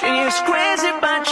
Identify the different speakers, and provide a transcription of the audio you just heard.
Speaker 1: She is crazy but